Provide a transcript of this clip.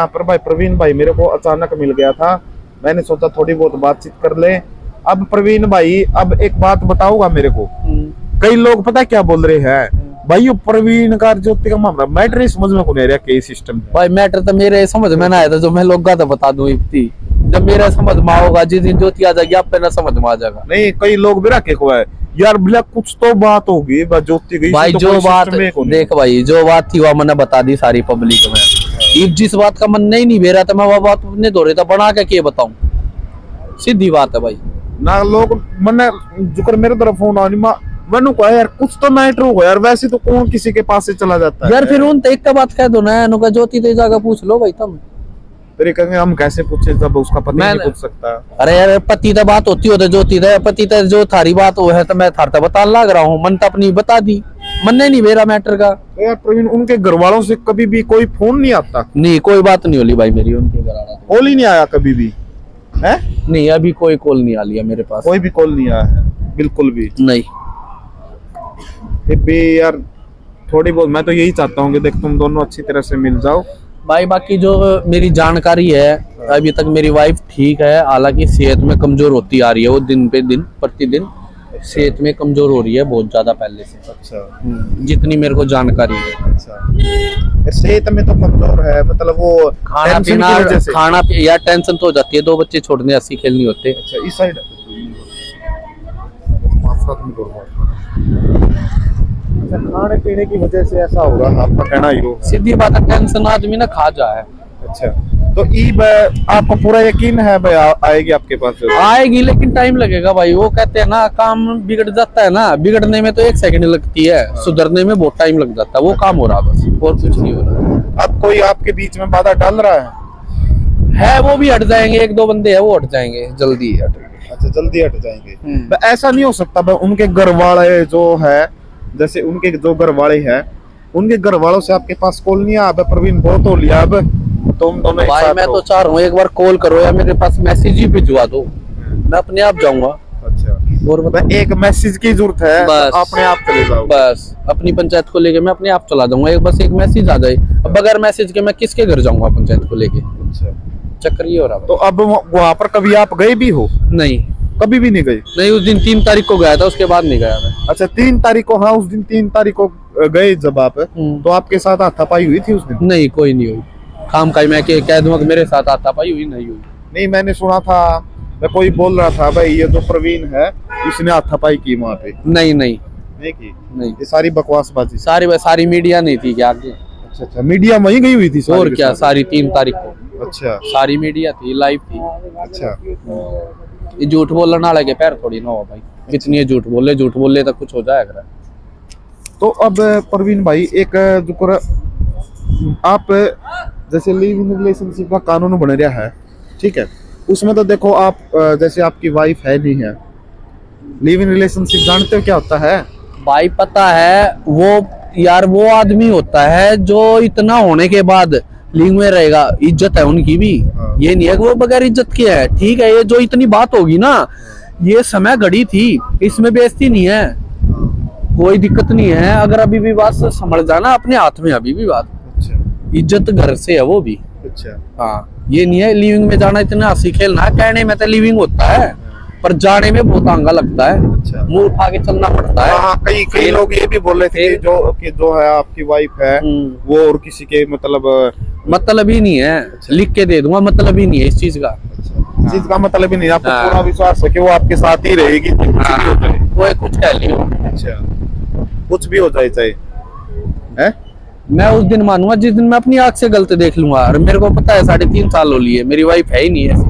यहाँ पर? भाई प्रवीण भाई मेरे को अचानक मिल गया था। मैंने सोचा थोड़ी बहुत बातचीत कर ले। अब प्रवीण भाई अब एक बात बताऊँगा मेरे को। कई लोग पता क्या बोल रहे हैं? भाई ये प्रवीण का ज्योति का मामला मैटर ही समझ में को नहीं रहा सिस्टम भाई मैटर तो मेरे समझ में ना आया था जो मैं लोग तो बता दूँ इतनी जब मेरा समझ में आओगा जिस दिन ज्योति आ जाएगी आप ना समझ में आ जाएगा। नहीं कई लोग भी रखे हुआ है? यार भला कुछ तो बात होगी ज्योति गई भाई तो जो बात। देख भाई जो बात थी वो मैंने बता दी सारी पब्लिक में। इफ़ जिस बात का मन नहीं नहीं बेरा था मैं वो बात अपने दौरे था बना के के बताऊँ? सीधी बात है भाई। ना लोग मैंने जुकर मेरे तरफ़ फ़ोन आनी मा मैंने कहा यार कुछ तो मैटर होगा यार वैसे तो कौन किसी के पास से चला जाता है? यार फिर उन एक का बात कह दो ना उनका ज्योति तो जाकर पूछ लो भाई तुम। फिर कहेंगे हम कैसे पूछे जब उसका पति नहीं पूछ सकता? अरे यार पति तो बात होती हो तो ज्योति तो पति तो जो थारी बात वो है तो मैं थार तो बता लग रहा हूँ मन तो अपनी बता दी। मन नहीं मेरा मैटर का। यार प्रवीण उनके घर वालों से कभी भी कोई फ़ोन नहीं आता? नहीं कोई बात नहीं होली भाई मेरी उनके घर आना। कॉल ही नहीं आया कभी भी? है? नहीं अभी कोई कॉल नहीं आ लिया मेरे पास। कोई भी कॉल नहीं आया है बिल्कुल भी। नहीं। भी यार थोड़ी बहुत मैं तो यही चाहता हूँ कि देख तुम दोनों अच्छी तरह से मिल जाओ। भाई बाकी जो मेरी जानकारी है अभी तक मेरी वाइफ ठीक है हालाँकि सेहत में कमज़ोर होती आ रही है वो दिन पे दिन प्रतिदिन। सेहत में कमज़ोर हो रही है बहुत ज़्यादा पहले से। अच्छा। जितनी मेरे को जानकारी है। अच्छा। सेहत में तो कमज़ोर है मतलब वो खाना पीना खाना पी यार टेंशन तो हो जाती है दो बच्चे छोड़ने अस्सी खेल नहीं होते अच्छा इस साइड अच्छा खाने पीने की वजह से ऐसा होगा आपका कहना ही हो सीधी बात है टेंशन आदमी ना खा जाए। अच्छा। तो ई आपको पूरा यकीन है भाई आएगी आपके पास आएगी लेकिन टाइम लगेगा भाई। वो कहते हैं ना काम बिगड़ जाता है ना बिगड़ने में तो एक सेकंड लगती है। सुधरने में बहुत टाइम लग जाता है। वो काम हो रहा बस और कुछ नहीं हो रहा अब कोई आपके बीच में बाधा डाल रहा है? है वो भी हट जाएँगे। एक दो बंदे है वो हट जाएँगे जल्दी हट अच्छा जल्दी हट जाएँगे। हम्म। तो ऐसा नहीं हो सकता भाई उनके घर वाले जो है जैसे उनके जो घर वाले है उनके घर वालों से आपके पास कॉल नहीं आया प्रवीण बहुत हो लिया अब। तुम दोनों एक भाई मैं तो चाह रहा हूँ एक बार कॉल करो या मेरे पास मैसेज ही भिजवा दो। मैं अपने आप जाऊँगा। अच्छा। और एक मैसेज की ज़रूरत है बस। तो अपने आप चले जाओ। बस। अपनी पंचायत को लेके मैं अपने आप चला जाऊँगा। एक बस एक मैसेज आ जाए। अब बगैर मैसेज के मैं किसके घर जाऊँगा पंचायत को लेके? अच्छा। चक्कर ये हो रहा तो अब वहाँ पर कभी आप गए भी हो? नहीं। कभी भी नहीं गए? नहीं उस दिन तीन तारीख को गया था उसके बाद नहीं गया मैं। अच्छा तीन तारीख को हाँ उस दिन तीन तारीख को गए जब आप। हम्म। तो आपके साथ हाथापाई हुई थी उस दिन? नहीं कोई नहीं हुई। खाम खाई मैं के- कह दूँगा कि मेरे साथ आता पाई हुई नहीं हुई। नहीं मैंने सुना था मैं कोई बोल रहा था भाई ये जो प्रवीण है इसने हाथापाई की वहाँ पे? नहीं नहीं। नहीं की? नहीं। ये सारी बकवासबाजी? सारी सारी मीडिया नहीं थी क्या आगे? अच्छा अच्छा मीडिया वहीं गई हुई थी और क्या सारी? सारी तीन तारीख को। अच्छा। सारी मीडिया थी लाइव थी। अच्छा। ये झूठ बोलने वाले के पैर थोड़ी ना हो भाई। जितनी झूठ बोले? झूठ बोले तो कुछ हो जाएगा तो अब प्रवीण भाई एक आप जैसे लिव इन रिलेशनशिप का कानून बन रहा है ठीक है? उसमें तो देखो आप जैसे आपकी वाइफ है नहीं है लिव इन रिलेशनशिप जानते हो क्या होता है? भाई पता है वो यार वो आदमी होता है जो इतना होने के बाद लिंग में रहेगा इज़्ज़त है उनकी भी। हाँ। ये नहीं है कि वो बगैर इज़्ज़त के है ठीक है? ये जो इतनी बात होगी ना ये समय घड़ी थी इसमें बेइज्जती नहीं है। कोई दिक्कत नहीं है अगर अभी भी बात समझ जाना अपने हाथ में अभी भी बात। इज़्ज़त घर से है वो भी। अच्छा। हाँ ये नहीं है लिविंग में जाना इतना हँसी खेलना है कहने में तो लिविंग होता है पर जाने में बहुत आंगा लगता है। अच्छा। मुँह उठा के चलना पड़ता है। हाँ कई कई लोग ये भी बोल रहे थे कि जो कि जो है आपकी वाइफ है हम्म, वो और किसी के मतलब मतलब ही नहीं है। अच्छा। लिख के दे दूँगा मतलब ही नहीं है इस चीज़ का। इस चीज़ का मतलब ही नहीं आपको हाँ। पूरा विश्वास है कि वो आपके साथ ही रहेगी। हो। कोई कुछ कह लियो। अच्छा। कुछ भी हो जाए चाहे। है? मैं उस दिन मानूँगा जिस दिन मैं अपनी आँख से गलत देख लूँगा। और मेरे को पता है साढ़े तीन साल हो लिए। मेरी वाइफ है ही नहीं ऐसी।